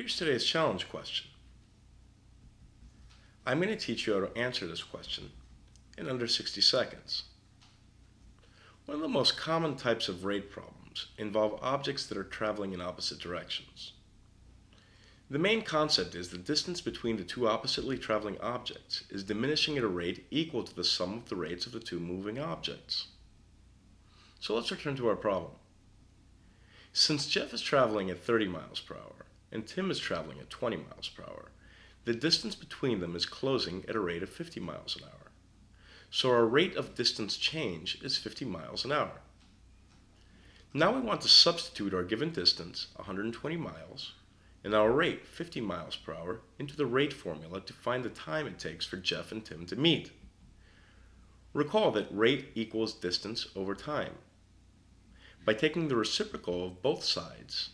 Here's today's challenge question. I'm going to teach you how to answer this question in under 60 seconds. One of the most common types of rate problems involve objects that are traveling in opposite directions. The main concept is the distance between the two oppositely traveling objects is diminishing at a rate equal to the sum of the rates of the two moving objects. So let's return to our problem. Since Jeff is traveling at 30 miles per hour and Tim is traveling at 20 miles per hour, the distance between them is closing at a rate of 50 miles an hour. So our rate of distance change is 50 miles an hour. Now we want to substitute our given distance, 120 miles, and our rate, 50 miles per hour, into the rate formula to find the time it takes for Jeff and Tim to meet. Recall that rate equals distance over time. By taking the reciprocal of both sides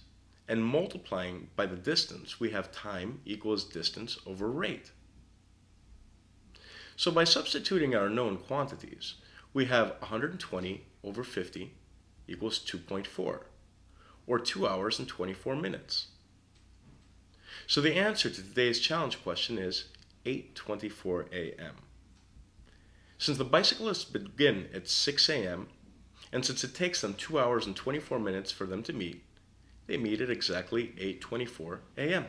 and multiplying by the distance, we have time equals distance over rate. So by substituting our known quantities, we have 120 over 50 equals 2.4, or 2 hours and 24 minutes. So the answer to today's challenge question is 8.24 a.m. Since the bicyclists begin at 6 a.m., and since it takes them 2 hours and 24 minutes for them to meet, they meet at exactly 8.24 a.m.